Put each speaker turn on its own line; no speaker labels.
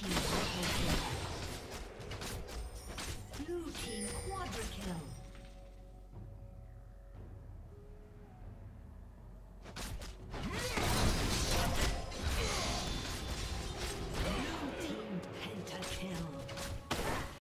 team triple kill. Blue team quadra kill.